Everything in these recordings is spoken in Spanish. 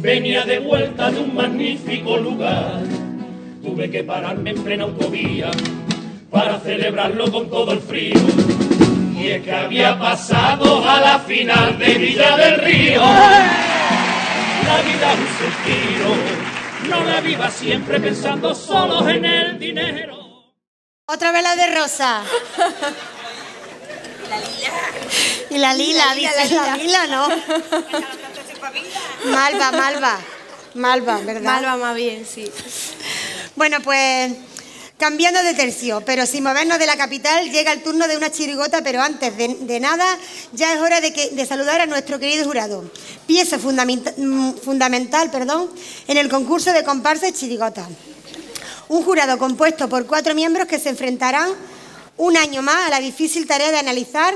venía de vuelta de un magnífico lugar. Tuve que pararme en plena autovía para celebrarlo con todo el frío. Y es que había pasado a la final de Villa del Río. La vida es un suspiro, no la viva siempre pensando solo en el dinero. Otra vez la de Rosa. Y la lila, dice la lila, ¿no? Malva, Malva. Malva, ¿verdad? Malva más bien, sí. Bueno, pues cambiando de tercio, pero sin movernos de la capital, llega el turno de una chirigota, pero antes de, nada, ya es hora de, que, de, saludar a nuestro querido jurado. Pieza mm, fundamental perdón, en el concurso de comparsas chirigota. Un jurado compuesto por cuatro miembros que se enfrentarán un año más a la difícil tarea de analizar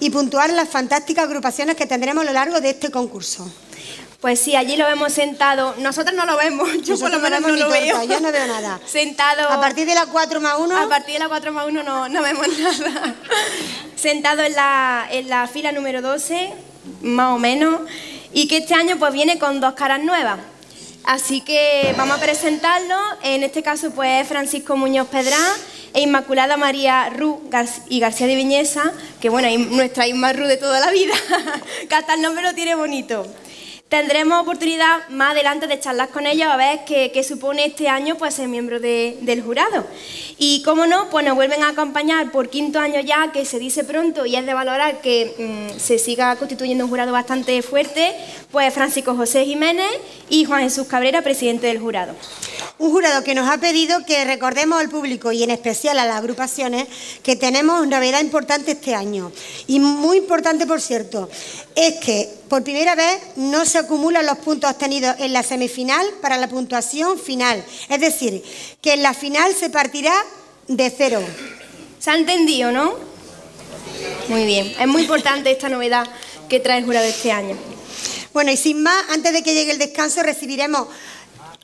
y puntuar las fantásticas agrupaciones que tendremos a lo largo de este concurso. Pues sí, allí lo vemos sentado. Nosotros no lo vemos, yo por lo menos no, lo veo. Yo no veo nada. Sentado. A partir de la 4 más 1. A partir de la 4 más 1 no, no vemos nada. sentado en la, en la fila número 12, más o menos, y que este año pues viene con dos caras nuevas. Así que vamos a presentarlo. En este caso, pues Francisco Muñoz Pedrán e Inmaculada María Ru y García de Viñesa, que bueno, nuestra Inma Ru de toda la vida, que hasta el nombre lo tiene bonito. Tendremos oportunidad más adelante de charlar con ellos a ver qué, supone este año pues, ser miembro del jurado. Y cómo no, pues nos vuelven a acompañar por quinto año ya, que se dice pronto y es de valorar que mm, se siga constituyendo un jurado bastante fuerte, pues Francisco José Jiménez y Juan Jesús Cabrera, presidente del jurado. Un jurado que nos ha pedido que recordemos al público y en especial a las agrupaciones que tenemos una novedad importante este año. Y muy importante, por cierto, es que por primera vez no se acumulan los puntos obtenidos en la semifinal para la puntuación final. Es decir, que en la final se partirá de cero. ¿Se ha entendido, no? Muy bien. Es muy importante esta novedad que trae el jurado este año. Bueno, y sin más, antes de que llegue el descanso, recibiremos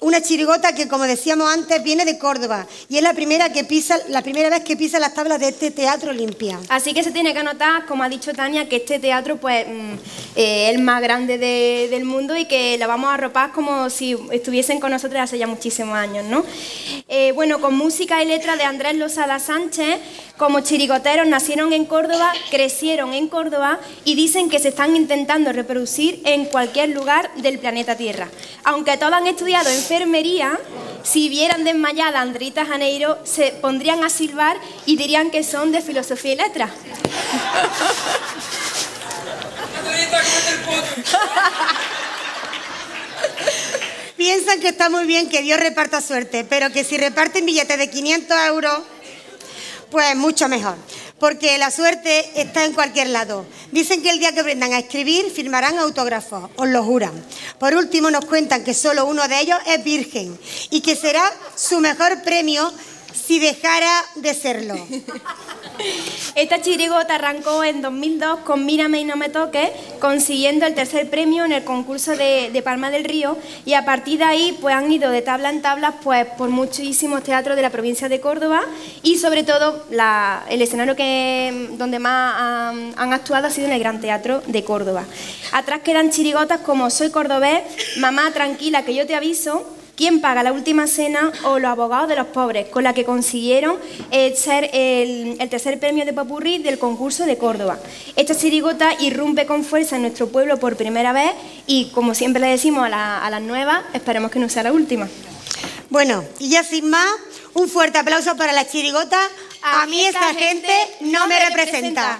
una chirigota que, como decíamos antes, viene de Córdoba y es la primera, que pisa, la primera vez que pisa las tablas de este teatro Olimpia. Así que se tiene que anotar, como ha dicho Tania, que este teatro pues, mm, eh, es el más grande del mundo y que la vamos a arropar como si estuviesen con nosotros hace ya muchísimos años. ¿no? Eh, bueno, con música y letra de Andrés Lozada Sánchez, como chirigoteros nacieron en Córdoba, crecieron en Córdoba y dicen que se están intentando reproducir en cualquier lugar del planeta Tierra. Aunque todos han estudiado enfermería, si vieran desmayada a Andrita Janeiro, se pondrían a silbar y dirían que son de filosofía y letras. Piensan que está muy bien que Dios reparta suerte, pero que si reparten billetes de 500 euros pues mucho mejor, porque la suerte está en cualquier lado. Dicen que el día que aprendan a escribir firmarán autógrafos, os lo juran. Por último nos cuentan que solo uno de ellos es virgen y que será su mejor premio si dejara de serlo. Esta chirigota arrancó en 2002 con Mírame y no me toques, consiguiendo el tercer premio en el concurso de, Palma del Río y a partir de ahí pues han ido de tabla en tabla pues, por muchísimos teatros de la provincia de Córdoba y sobre todo el escenario que, donde más han, han actuado ha sido en el Gran Teatro de Córdoba. Atrás quedan chirigotas como Soy cordobés, Mamá tranquila que yo te aviso, ¿Quién paga la última cena o los abogados de los pobres, con la que consiguieron eh, ser el, tercer premio de Papurri del concurso de Córdoba. Esta chirigota irrumpe con fuerza en nuestro pueblo por primera vez y, como siempre le decimos a, las nuevas, esperemos que no sea la última. Bueno, y ya sin más, un fuerte aplauso para la chirigota. A, mí esta gente no me representa.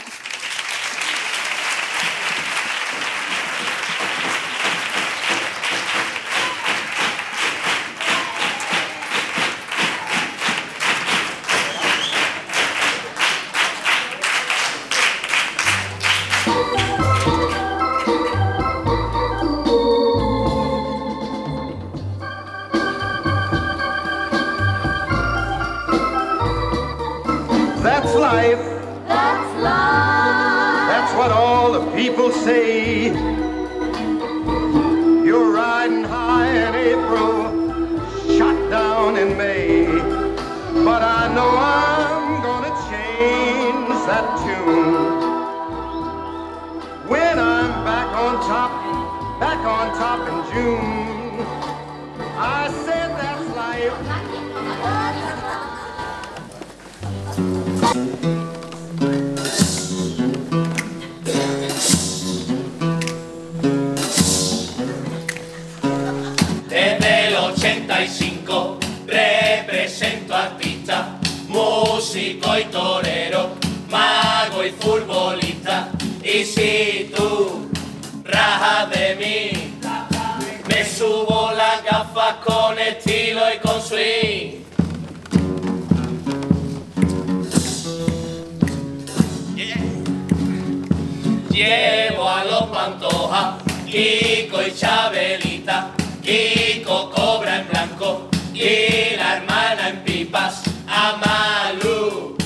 Pantoja, Kiko y Chabelita, Kiko cobra en blanco y la hermana en pipas, a Malu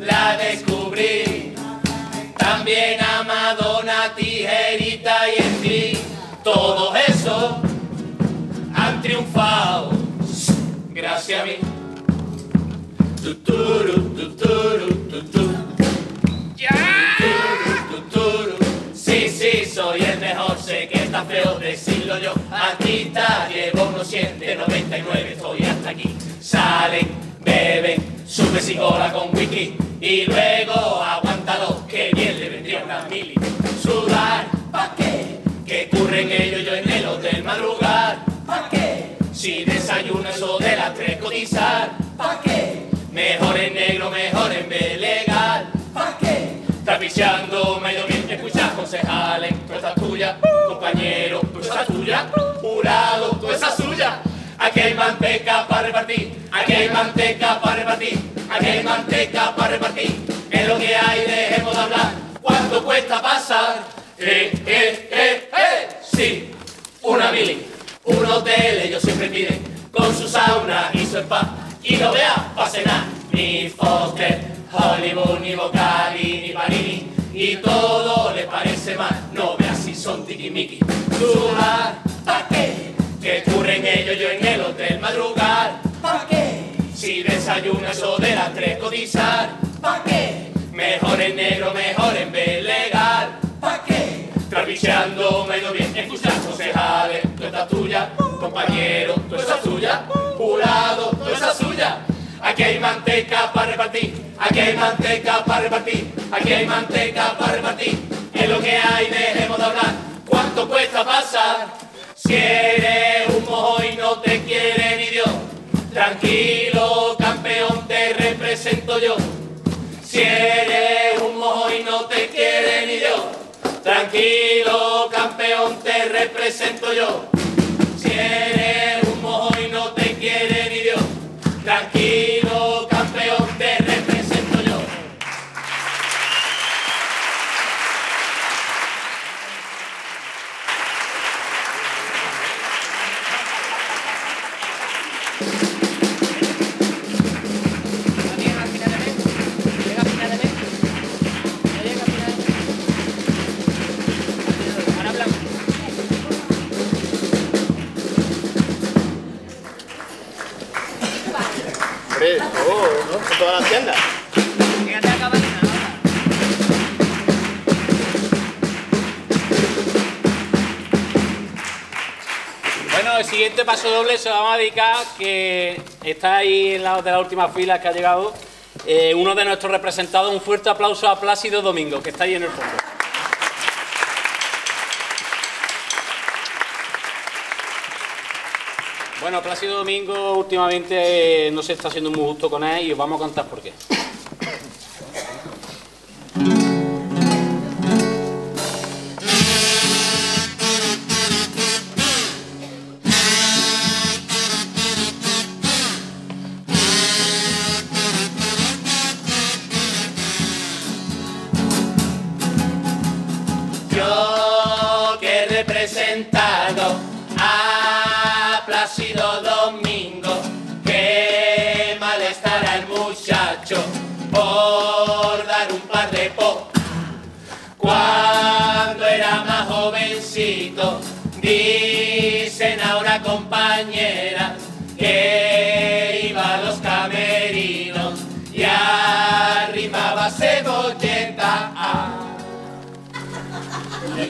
la descubrí, también a Madonna, Tijerita y en ti, todo eso han triunfado, gracias a mí. Tuturu, feo decirlo yo. Artista, llevo unos 199, estoy hasta aquí. Salen, beben, sube cola con wiki y luego aguántalo, que bien le vendría una mili. Sudar, ¿pa' qué? Que curren ellos yo en el hotel madrugar, ¿pa' qué? Si desayuno eso de las tres cotizar, ¿pa' qué? Manteca para repartir, aquí hay manteca para repartir, aquí hay manteca para repartir. Es lo que hay, dejemos de hablar. ¿Cuánto cuesta pasar? Eh, eh, eh, eh, sí, una mili, un hotel, ellos siempre piden, con su sauna y su spa, y no vea pa' cenar, ni Foster, Hollywood, ni Bocali, ni Panini, y todo les parece mal, no veas si son tiquimiqui. Sudar, ¿pa' qué? Curren ellos yo en el hotel madrugar, ¿pa' qué? Si desayuno eso de las tres cotizar, ¿pa' qué? Mejor en negro, mejor en legal, ¿pa' qué? Trapicheando medio bien, escucha concejales, tú esta tuya, compañero, tú esa tuya, jurado, tú esa suya. Aquí hay manteca para repartir, aquí hay manteca para repartir, aquí hay manteca para repartir. Es lo que hay, dejemos de hablar. ¿Cuánto cuesta pasar? Si eres un mojo y no te quiere ni Dios, tranquilo, campeón, te represento yo. Si eres un mojo y no te quiere ni Dios, tranquilo, campeón, te represento yo. Siguiente paso doble se lo a dedicar, que está ahí en la de la última fila que ha llegado, eh, uno de nuestros representados. Un fuerte aplauso a Plácido Domingo, que está ahí en el fondo. Bueno, Plácido Domingo últimamente eh, no se está haciendo muy justo con él y os vamos a contar por qué. Compañeras que iba a los camerinos y arrimaba cebolleta.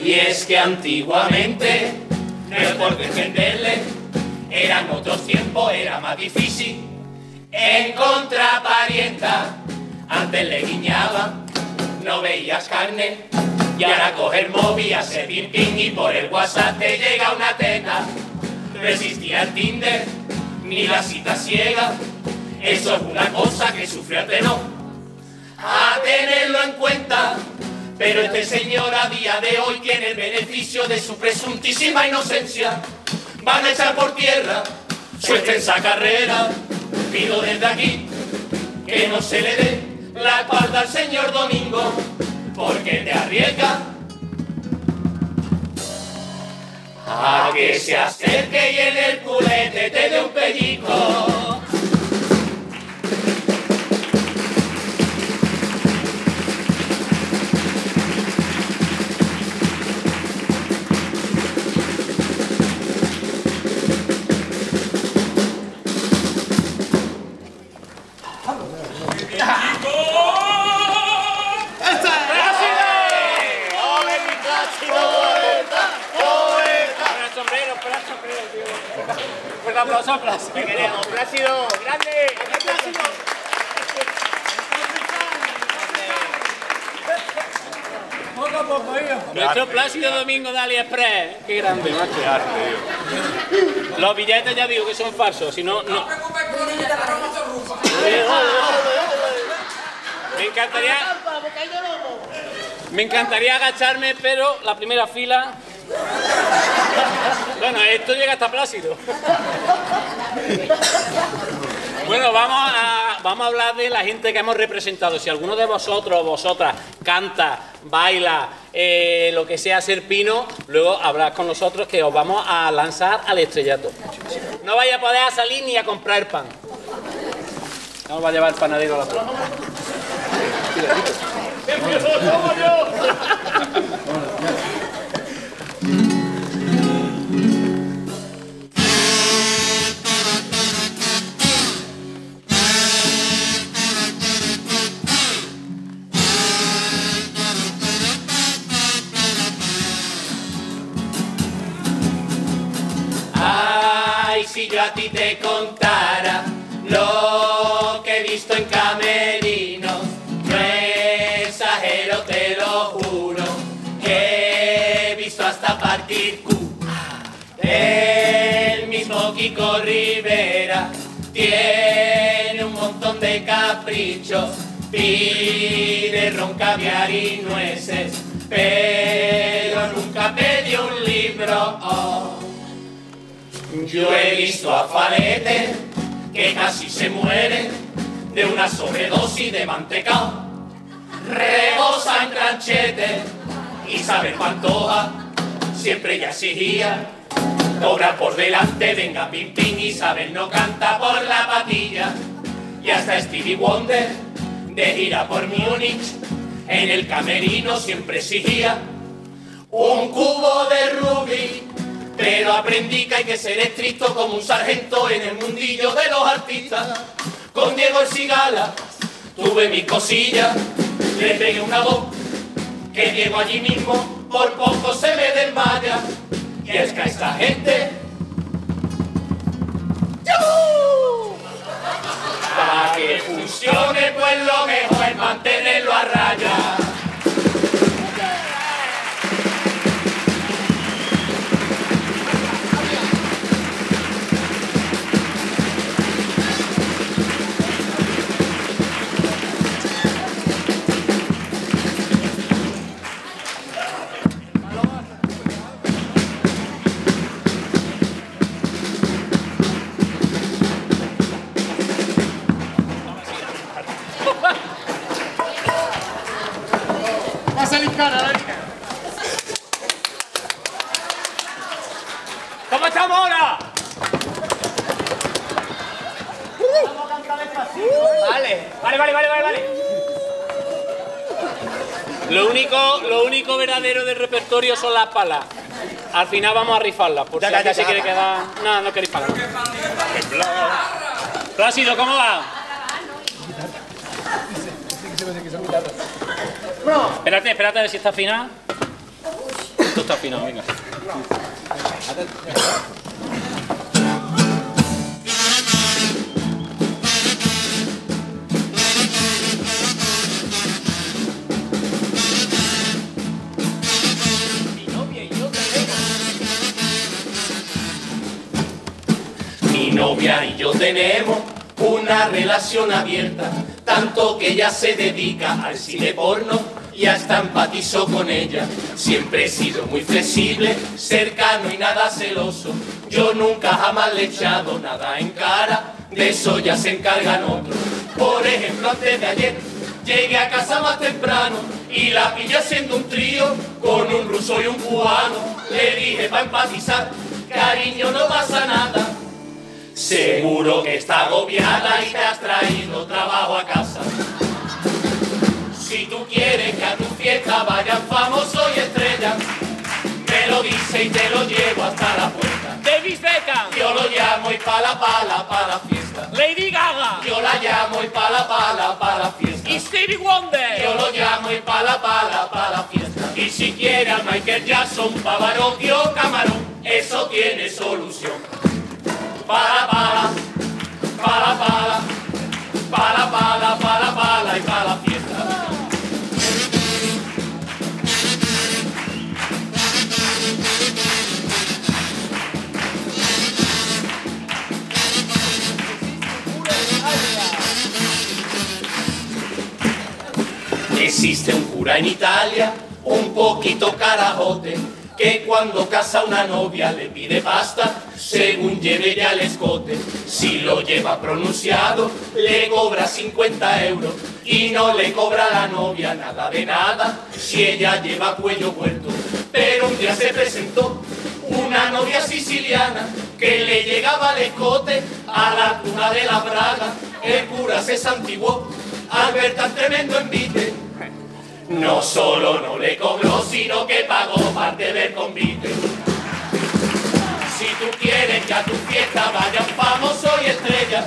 Y es que antiguamente, no es por defenderle, eran otros tiempos, era más difícil encontrar parienta. Antes le guiñaban, no veías carne, y ahora coger móvil, ping ping y por el WhatsApp te llega una teta. No existía el Tinder, ni la cita ciega. Eso es una cosa que sufre a tenor. A tenerlo en cuenta. Pero este señor a día de hoy tiene el beneficio de su presuntísima inocencia. Van a echar por tierra su extensa carrera. Pido desde aquí que no se le dé la espalda al señor Domingo, porque te arriesga a que se acerque y en el culete te dé un pellizco. A Plácido. Te queremos, Plácido, grande. Plácido. Nuestro Plácido Domingo de AliExpress. Qué grande, macho. Los billetes ya digo que son falsos, si no, no. Me encantaría. Me encantaría agacharme, pero la primera fila. Bueno, esto llega hasta Plácido. Bueno, vamos a, vamos a hablar de la gente que hemos representado. Si alguno de vosotros o vosotras canta, baila, eh, lo que sea ser pino, luego hablad con nosotros que os vamos a lanzar al estrellato. No vaya a poder salir ni a comprar pan. No va a llevar el panadero a la puerta. contara lo que he visto en camerinos, no exagero, te lo juro, que he visto hasta partir cu. El mismo Kiko Rivera tiene un montón de caprichos, pide ron, caviar y nueces, pero nunca pidió un libro. oh. Yo he visto a Falete que casi se muere de una sobredosis de mantecao. Rebosa en tranchete Isabel Pantoja siempre ya exigía cobra por delante, venga pim pim, Isabel no canta por la patilla. Y hasta Stevie Wonder de gira por Múnich en el camerino siempre exigía un cubo de rubí. Pero aprendí que hay que ser estricto como un sargento en el mundillo de los artistas. Con Diego el Cigala tuve mi cosilla, le pegué una voz que Diego allí mismo por poco se me desmaya. Y es que a esta gente para que funcione pues lo mejor es mantenerlo a. son las palas. Al final vamos a rifarlas, por si Ya, ya, alguien ya, se quiere quedar. No, no queréis palas. Plácido, ¿cómo va? Espérate, espérate a ver si está afinado. Esto está afinado, venga. Tenemos una relación abierta, tanto que ella se dedica al cine porno y hasta empatizo con ella. Siempre he sido muy flexible, cercano y nada celoso. Yo nunca jamás le he echado nada en cara, de eso ya se encargan otros. Por ejemplo, antes de ayer llegué a casa más temprano y la pillé haciendo un trío con un ruso y un cubano. Le dije para empatizar, cariño, no pasa nada. Seguro que está agobiada y te has traído trabajo a casa. Si tú quieres que a tu fiesta vayan famosos y estrellas, me lo dice y te lo llevo hasta la puerta. David Beckham, Yo lo llamo y pala pala para la fiesta. Lady Gaga Yo la llamo y pala pala para la fiesta. y Stevie Wonder. Yo lo llamo y pala pala para la fiesta. Y si quiere a Michael Jackson, Pavarotti o Camarón, eso tiene solución. Para para, para para, para para, para para y para la fiesta. Existe un cura en Italia, un poquito carajote, que cuando casa una novia le pide pasta, según lleve ya el escote. Si lo lleva pronunciado, le cobra 50 euros y no le cobra a la novia nada de nada, si ella lleva cuello vuelto. Pero un día se presentó una novia siciliana que le llegaba el escote a la altura de la braga. El cura se santiguó al ver tan tremendo envite. No solo no le cobró, sino que pagó parte del convite. Si tú quieres que a tu fiesta vayan famosos y estrellas,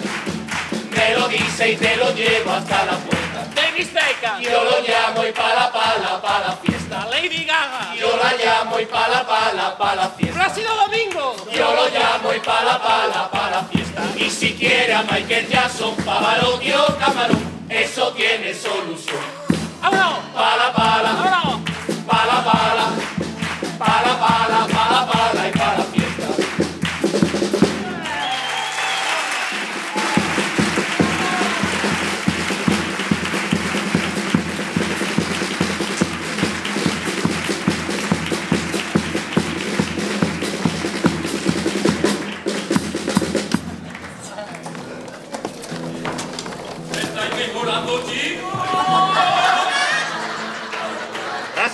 me lo dice y te lo llevo hasta la puerta. David Beckham, Yo lo llamo y pala pala para la fiesta. Lady Gaga, Yo la llamo y pala pala para la fiesta. Plácido Domingo, Yo lo llamo y pala pala para la fiesta. Y si quiere a Michael Jackson, Pavarotti o Camarón, eso tiene solución. Vámonos, Pala pala, vámonos. pala pala, pala pala, pala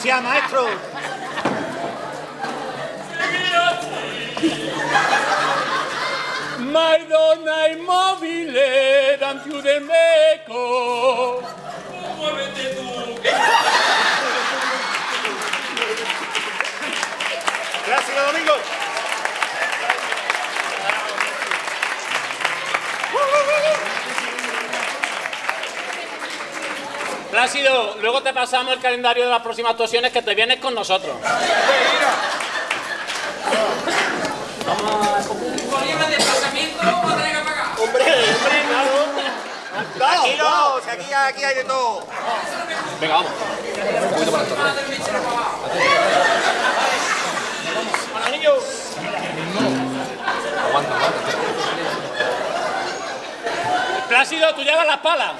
Gracias, maestro. Madonna immobile dan più del meco. Muévete tú. Gracias, Domingo. Plácido, luego te pasamos el calendario de las próximas actuaciones que te vienes con nosotros. Con de desplazamiento o tener que pagar. Hombre, hombre, claro. No, si aquí, aquí hay de todo. Venga, vamos. Bueno, niños. Plácido, tú llevas las palas.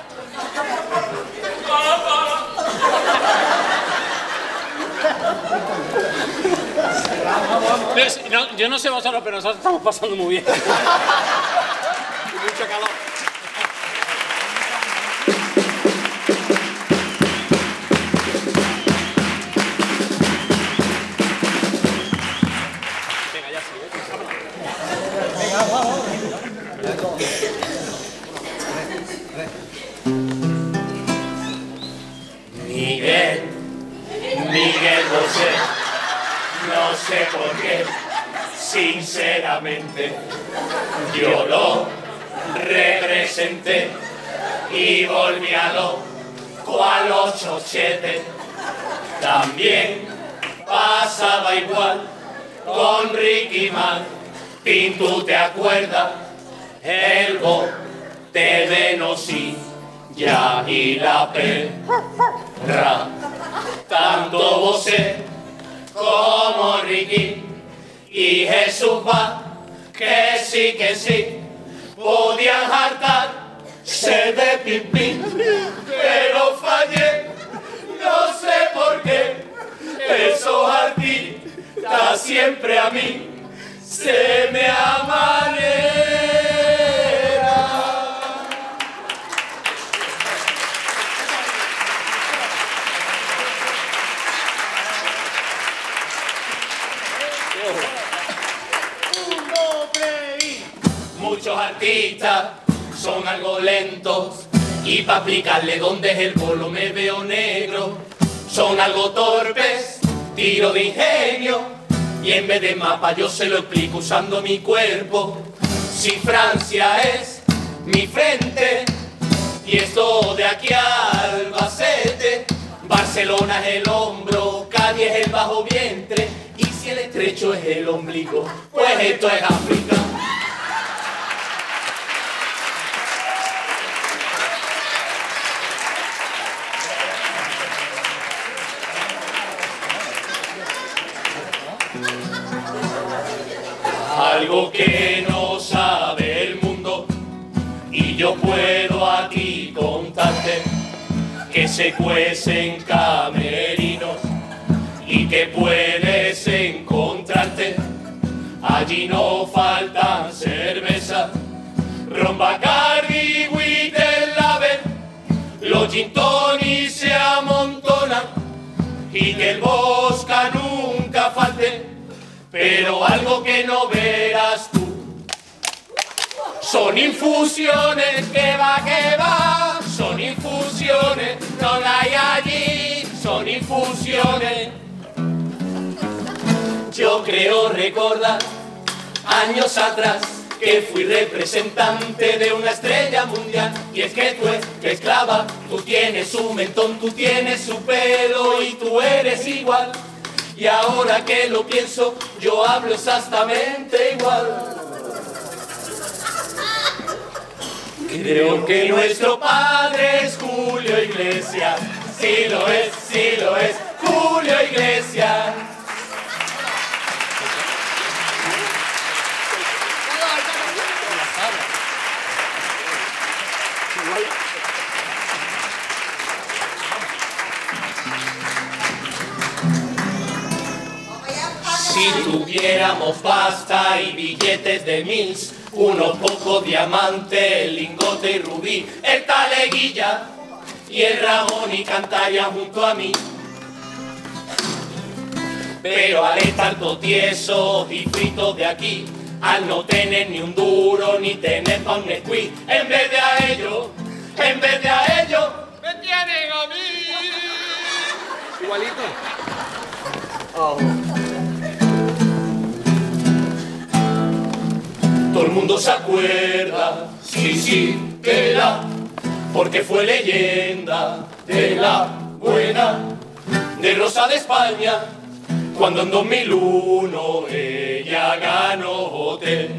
Pero si- no, yo no sé vosotros, pero nosotros estamos pasando muy bien. Mucho calor. Yo lo representé y volví a lo cual los chochetes. También pasaba igual con Ricky Man, Pintu, ¿te acuerdas? El bote de Nosilla y la perra. Tanto José como Ricky y Jesús va, que sí, que sí, podían hartarse de pim pim, pero fallé, no sé por qué, esos artistas siempre a mí se me amaneran. Muchos artistas son algo lentos y para explicarle dónde es el polo me veo negro. Son algo torpes, tiro de ingenio y en vez de mapa yo se lo explico usando mi cuerpo. Si Francia es mi frente y esto de aquí a Albacete, Barcelona es el hombro, Cádiz es el bajo vientre y si el estrecho es el ombligo, pues esto es África. Algo que no sabe el mundo. Y yo puedo aquí contarte que se cuecen camerinos y que puedes encontrarte. Allí no faltan cervezas ron Bacardi, Lager los gin se amontonan y que el bosca nunca falte pero algo que no verás tú. Son infusiones, que va, que va, son infusiones, no la hay allí, son infusiones. Yo creo recordar años atrás que fui representante de una estrella mundial y es que tú eres esclava, tú tienes su mentón, tú tienes su pelo y tú eres igual. Y ahora que lo pienso, yo hablo exactamente igual. Creo que nuestro padre es Julio Iglesias. Sí lo es, sí lo es, Julio Iglesias. Si tuviéramos pasta y billetes de mils, unos pocos diamantes, lingote y rubí, el taleguilla y el Ramón y cantarían junto a mí. Pero al estar todo tiesos y fritos de aquí, al no tener ni un duro ni tener pa' un Nesquik, en vez de a ellos, en vez de a ellos, me tienen a mí. Igualito. Todo mundo se acuerda, sí, sí, que la, porque fue leyenda de la buena, de Rosa de España, cuando en 2001 ella ganó hotel.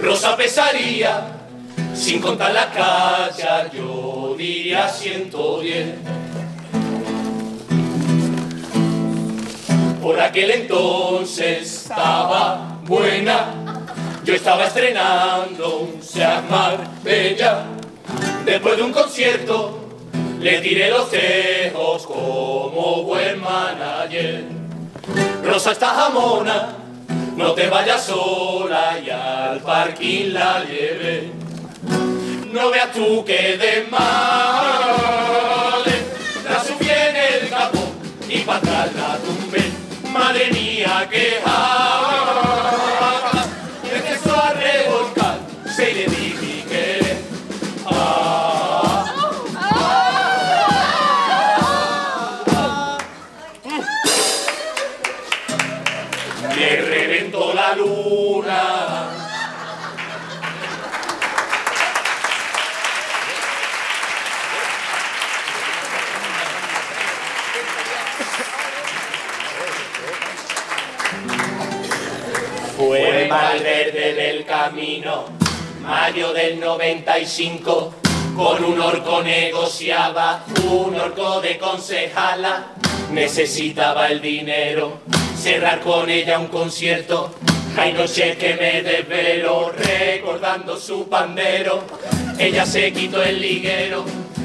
Rosa pesaría, sin contar la cacha, yo diría 110. Por aquel entonces estaba buena. Yo estaba estrenando un Seat Marbella. Después de un concierto le tiré los tejos como buen manager. Rosa está jamona, no te vayas sola y al parking la lleve. No veas tú que de mal la subí en el capó y para atrás la tumbé. Madre mía, que la luna. Fue Valverde del Camino, mayo del 95, con un orco negociaba, un orco de concejala, necesitaba el dinero, cerrar con ella un concierto, Hay noches que me desvelo recordando su pandero. Ella se quitó el liguero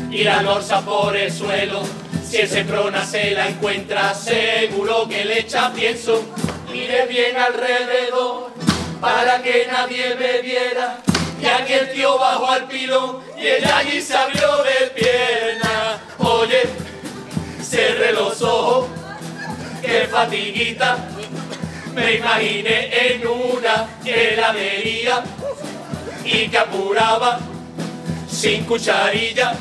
y la lorza por el suelo. Si ese prona se la encuentra, seguro que le echa pienso. Mire bien alrededor para que nadie me viera. Y aquí el tío bajó al pilón y ella allí se abrió de pierna. Oye, cerré los ojos, qué fatiguita. Me imaginé en una heladería y que apuraba sin cucharilla.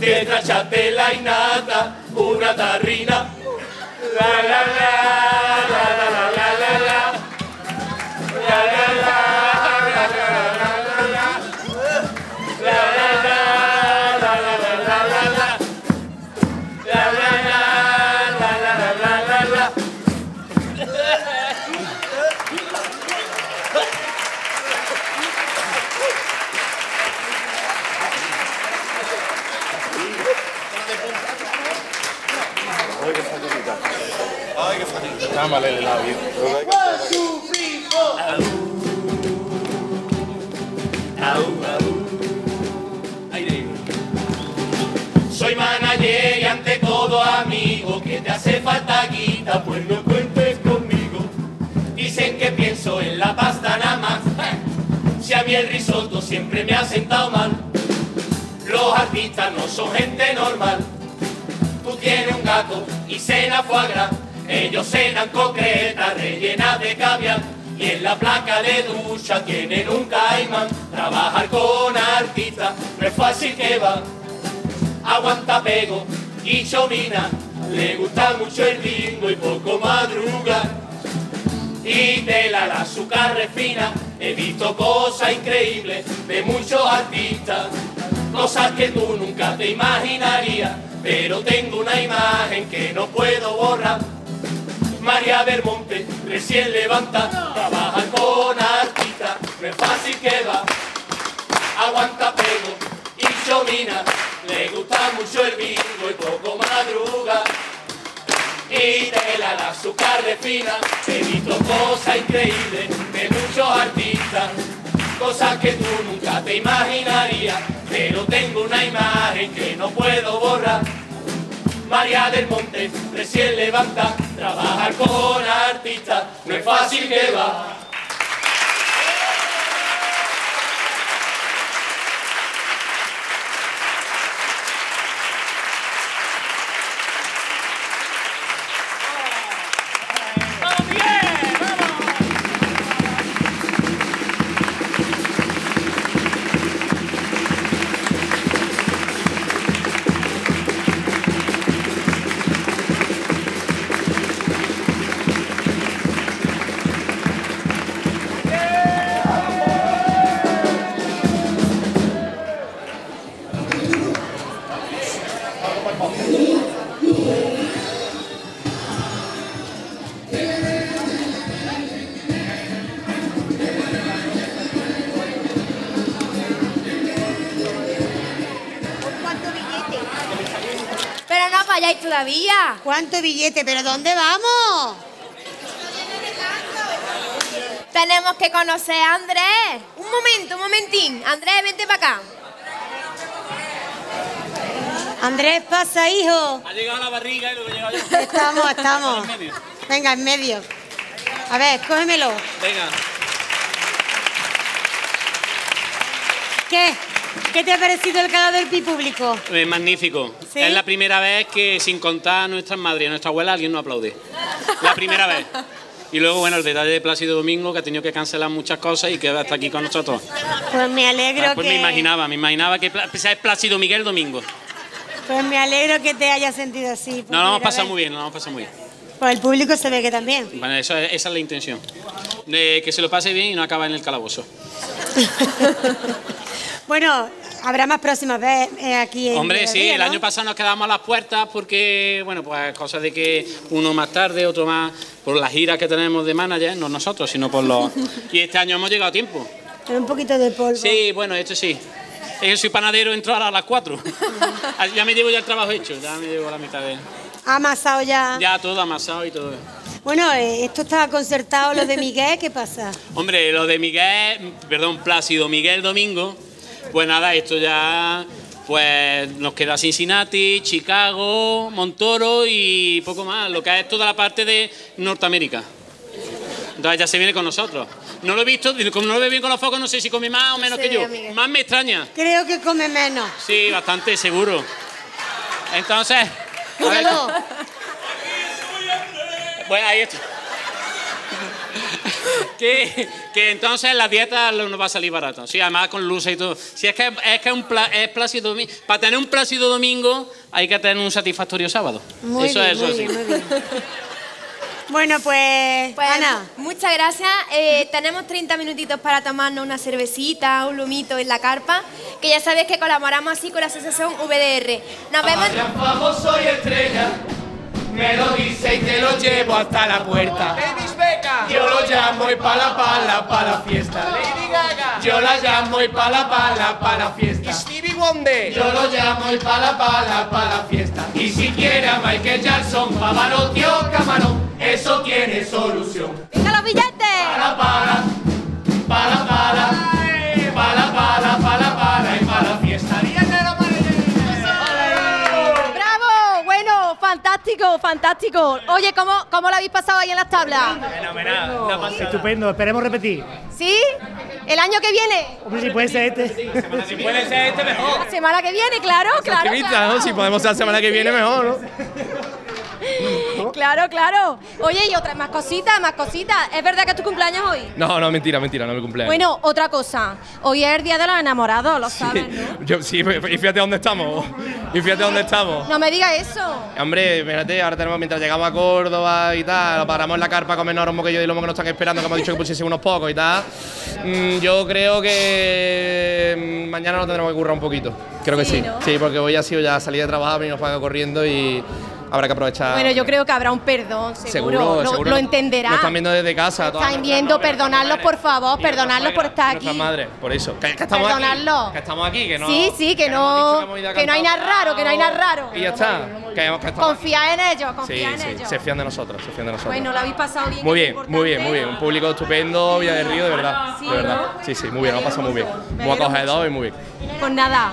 Detrás chatela y nata, una tarrina. Cena foie gras, ellos cenan concretas rellenas de caviar. Y en la placa de ducha tienen un caimán, trabajar con artistas no es fácil que va. Aguanta pego y chomina, le gusta mucho el bingo y poco madruga. Y tela la azúcar refina, he visto cosas increíbles de muchos artistas, cosas que tú nunca te imaginarías, pero tengo una imagen que no puedo borrar. María del Monte, recién levanta, trabaja con artistas, no es fácil que va aguanta pego y chomina, le gusta mucho el bingo y poco madruga. Y tela la azúcar refina, he visto cosas increíbles de muchos artistas, cosas que tú nunca te imaginarías, pero tengo una imagen que no puedo borrar. María del Monte, recién levanta, trabajar con artistas, no es fácil que va. ¿Cuánto billete? ¿Pero dónde vamos? Tenemos que conocer a Andrés. Un momento, un momentín. Andrés, vente para acá. Andrés, pasa, hijo. Ha llegado la barriga y luego he llegado yo. Estamos, estamos. Venga, en medio. A ver, cógemelo. Venga. ¿Qué? ¿Qué te ha parecido el del pi público? Eh, magnífico. ¿Sí? Es la primera vez que, sin contar a nuestras madres y a nuestra abuela, alguien nos aplaude. La primera vez. Y luego, bueno, el detalle de Plácido Domingo, que ha tenido que cancelar muchas cosas y que estar aquí con nosotros. Pues me alegro Ah, pues que. me imaginaba, me imaginaba que es Plácido Miguel Domingo. Pues me alegro que te hayas sentido así. No, lo hemos pasado muy bien, lo hemos pasado muy bien. Pues el público se ve que también. Bueno, eso es- esa es la intención. De que se lo pase bien y no acabe en el calabozo. Bueno, habrá más próximas veces eh, aquí en Hombre, sí, el ¿no? año pasado nos quedamos a las puertas porque, bueno, pues cosas de que uno más tarde, otro más, por las giras que tenemos de manager, no nosotros, sino por los... Y este año hemos llegado a tiempo. Con un poquito de polvo. Sí, bueno, esto sí. Que soy panadero, entro ahora a las 4. ya me llevo ya el trabajo hecho, ya me llevo la mitad de... Ha amasado ya. Ya todo amasado y todo. Bueno, eh, esto estaba concertado, lo de Miguel, ¿qué pasa? Hombre, lo de Miguel, perdón, Plácido Miguel Domingo, pues nada, esto ya, pues nos queda Cincinnati, Chicago, Montoro y poco más, lo que es toda la parte de Norteamérica. Entonces ya se viene con nosotros. No lo he visto, como no lo veo bien con los focos, no sé si come más o menos Sí, que yo. Más me extraña. Creo que come menos. Sí, bastante seguro. Entonces, a ver. Bueno, ahí está. Que, que entonces la dieta nos va a salir barato. Sí, además con luces y todo. Si es que es que un pla- es plácido domingo. Para tener un plácido domingo hay que tener un satisfactorio sábado. Muy eso bien, es eso muy sí. bien, muy bien. Bueno, pues, Pues, Ana, muchas gracias. Eh, tenemos 30 minutitos para tomarnos una cervecita, un lumito en la carpa, que ya sabéis que colaboramos así con la asociación VDR. Nos vemos. famoso y estrella, me lo dice y te lo llevo hasta la puerta. Yo lo llamo y pa' la pala, pa' la fiesta. Lady Gaga. Yo la llamo y pa' la pala, pa' la Y fiesta. Stevie Wonder. Yo lo llamo y pa' la pala, pa' la fiesta. Y si quiere a Michael Jackson, Pavarotti o Camarón, eso tiene solución. ¡Venga los billetes! Para, para, para, fantástico, fantástico. Oye, ¿cómo, cómo lo habéis pasado ahí en las tablas? Estupendo, esperemos repetir. ¿Sí? ¿El año que viene? Hombre, si puede ser este. Si puede ser este mejor. La semana que viene, claro, claro. claro. Si podemos ser la semana que viene mejor, ¿no? Claro, claro. Oye, y otra, más cositas, más cositas. ¿Es verdad que es tu cumpleaños hoy? No, no, mentira, mentira, no es mi cumpleaños. Bueno, otra cosa. Hoy es el día de los enamorados, lo sabes, ¿no? Yo, sí, y fíjate dónde estamos. Y fíjate dónde estamos. No me digas eso. Hombre, fíjate, ahora tenemos, mientras llegamos a Córdoba y tal, paramos en la carpa a comernos un bocadillo de lomo que nos están esperando, que hemos dicho que pusiese unos pocos y tal. Mm, yo creo que mm, mañana nos tendremos que currar un poquito. Creo que Sí, sí. ¿no? Sí, porque hoy ha sido ya salir de trabajar, venimos para acá corriendo y habrá que aprovechar. Bueno, yo creo que habrá un perdón, seguro. Seguro, lo, seguro lo entenderá. Nos están viendo desde casa. Están viendo, perdonadlos, por favor, perdonadlos por estar aquí. Madres, por eso. Que, que estamos Perdonadlo. aquí. Que estamos aquí, que no. Sí, sí, que no, que no hay nada raro, que no hay nada raro. Y ya está. Que, Confía en ellos, Sí, confía en sí, ellos. se fían de nosotros, se fían de nosotros. Bueno, lo habéis pasado bien. Muy bien, muy bien, muy bien. Un público estupendo, Villa del Río, de verdad. Sí, de verdad. Sí, sí, muy bien, lo ha pasado muy bien. Muy acogedor y muy bien. Pues nada,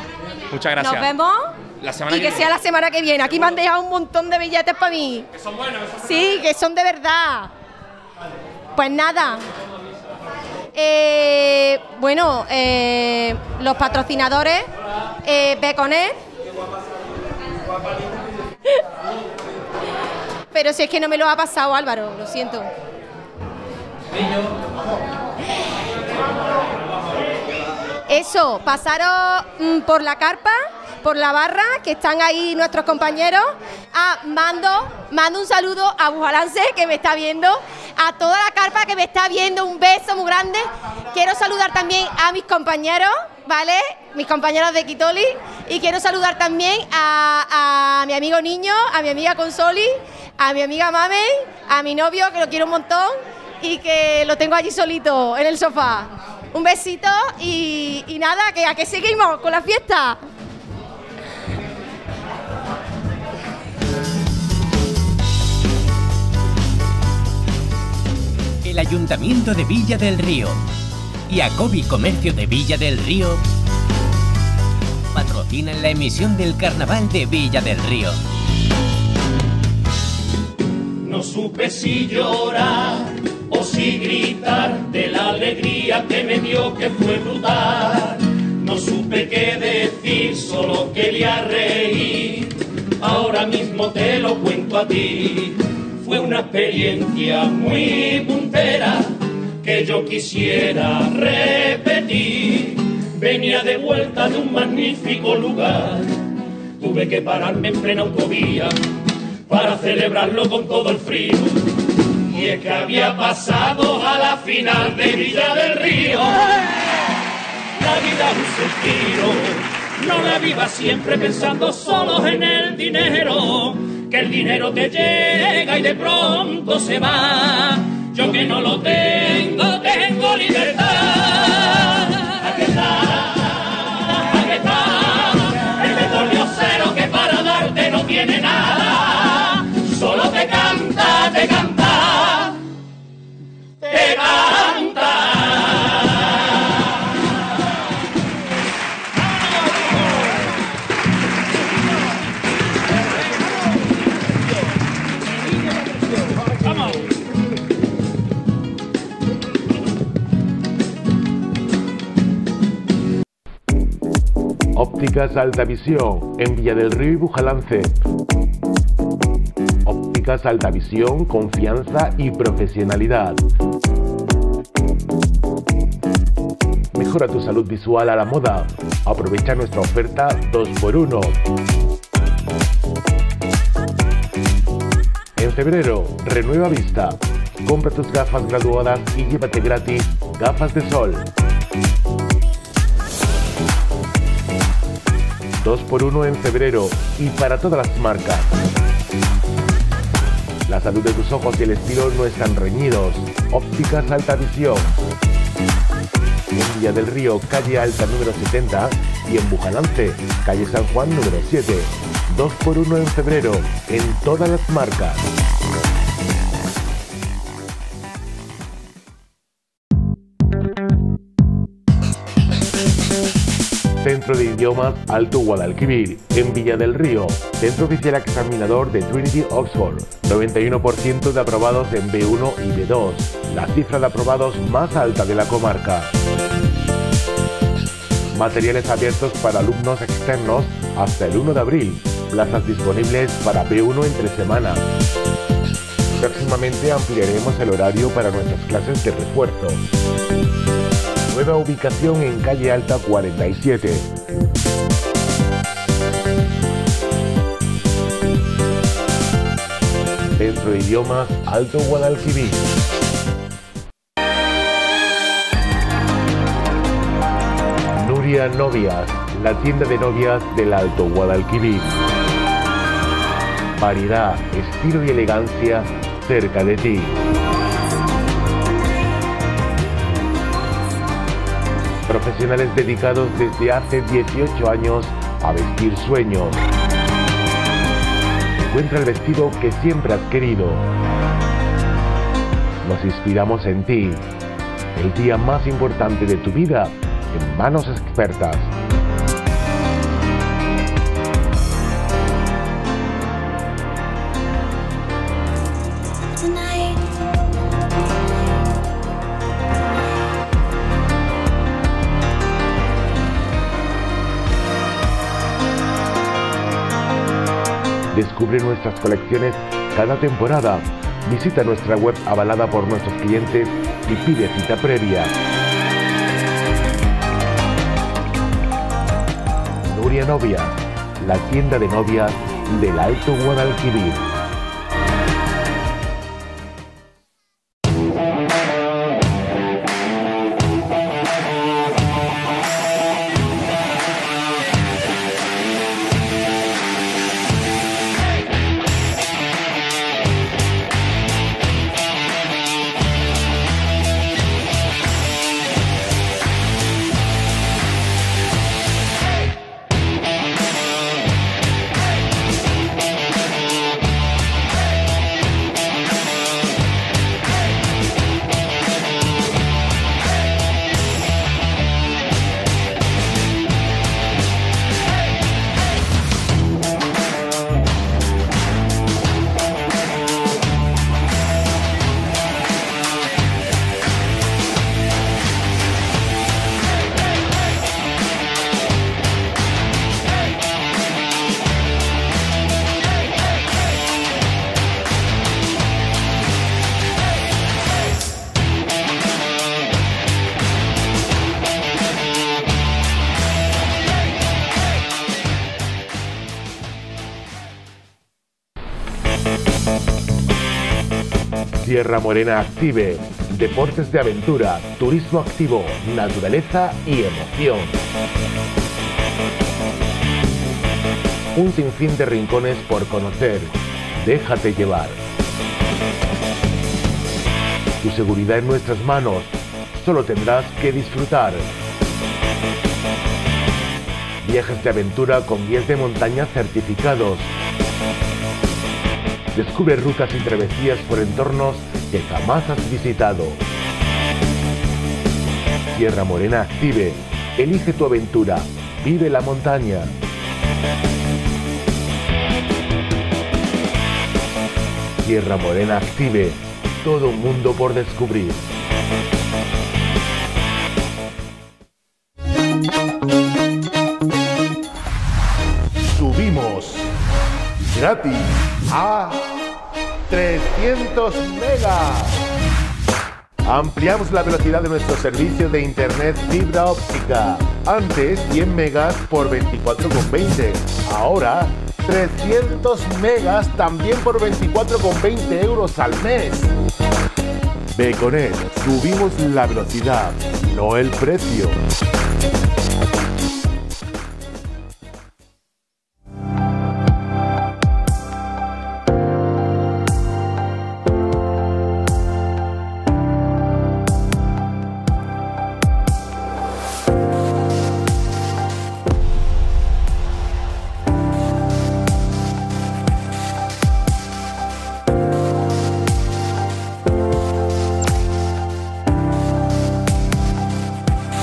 Muchas gracias. nos vemos. La semana y que sea la semana que viene. Aquí me han dejado un montón de billetes para mí. Que son buenos, que son Sí, que son de verdad. Pues nada. Eh, bueno, eh, los patrocinadores, eh, Beconet. Pero si es que no me lo ha pasado Álvaro, lo siento. Eso, pasaros mm, por la carpa, por la barra, que están ahí nuestros compañeros. Ah, mando, mando un saludo a Bujalance, que me está viendo, a toda la carpa que me está viendo, un beso muy grande. Quiero saludar también a mis compañeros, ¿vale? Mis compañeros de Quitoli. Y quiero saludar también a, mi amigo Niño, a mi amiga Consoli, a mi amiga Mame, a mi novio, que lo quiero un montón y que lo tengo allí solito en el sofá. Un besito y, y nada, que a que seguimos con la fiesta. El Ayuntamiento de Villa del Río y Acobi Comercio de Villa del Río patrocinan la emisión del Carnaval de Villa del Río. No supe si llorar o si gritar de la alegría que me dio que fue brutal. No supe qué decir, solo quería reír. Ahora mismo te lo cuento a ti. Fue una experiencia muy puntera que yo quisiera repetir. Venía de vuelta de un magnífico lugar. Tuve que pararme en plena autovía para celebrarlo con todo el frío. Y es que había pasado a la final de Villa del Río. La vida es un suspiro, no la viva siempre pensando solo en el dinero. Que el dinero te llega y de pronto se va. Yo que no lo tengo, tengo libertad. Ópticas Alta Visión en Villa del Río y Bujalance. Ópticas Alta Visión, confianza y profesionalidad. Mejora tu salud visual a la moda. Aprovecha nuestra oferta 2x1. En febrero, renueva vista. Compra tus gafas graduadas y llévate gratis gafas de sol. 2x1 en febrero y para todas las marcas. La salud de tus ojos y el estilo no están reñidos. Ópticas Alta Visión. En Villa del Río, calle Alta número 70 y en Bujalance, calle San Juan número 7. 2x1 en febrero en todas las marcas. Centro de Idiomas Alto Guadalquivir, en Villa del Río, Centro Oficial Examinador de Trinity Oxford, 91% de aprobados en B1 y B2, la cifra de aprobados más alta de la comarca. Materiales abiertos para alumnos externos hasta el 1 de abril, plazas disponibles para B1 entre semana. Próximamente ampliaremos el horario para nuestras clases de refuerzo. Nueva ubicación en calle Alta 47. Centro Idiomas Alto Guadalquivir. Nuria Novias, la tienda de novias del Alto Guadalquivir. Variedad, estilo y elegancia cerca de ti. Profesionales dedicados desde hace 18 años a vestir sueños. Encuentra el vestido que siempre has querido. Nos inspiramos en ti. El día más importante de tu vida en manos expertas. Descubre nuestras colecciones cada temporada. Visita nuestra web avalada por nuestros clientes y pide cita previa. Nuria Novia, la tienda de novias del Alto Guadalquivir. Sierra Morena Active, deportes de aventura, turismo activo, naturaleza y emoción. Un sinfín de rincones por conocer. Déjate llevar. Tu seguridad en nuestras manos. Solo tendrás que disfrutar. Viajes de aventura con guías de montaña certificados. Descubre rutas y travesías por entornos que jamás has visitado. Sierra Morena Active, elige tu aventura, vive la montaña. Sierra Morena Active, todo un mundo por descubrir. Subimos gratis a 300 megas. Ampliamos la velocidad de nuestro servicio de internet fibra óptica. Antes 100 megas por 24,20. Ahora 300 megas también por 24,20 euros al mes. Beconet, subimos la velocidad, no el precio.